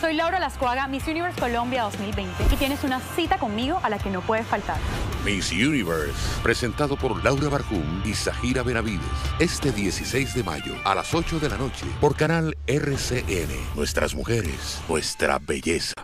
Soy Laura Lascuaga, Miss Universe Colombia 2020 y tienes una cita conmigo a la que no puedes faltar. Miss Universe, presentado por Laura Barjum y Zahira Benavides, este 16 de mayo a las 8 de la noche por canal RCN. Nuestras mujeres, nuestra belleza.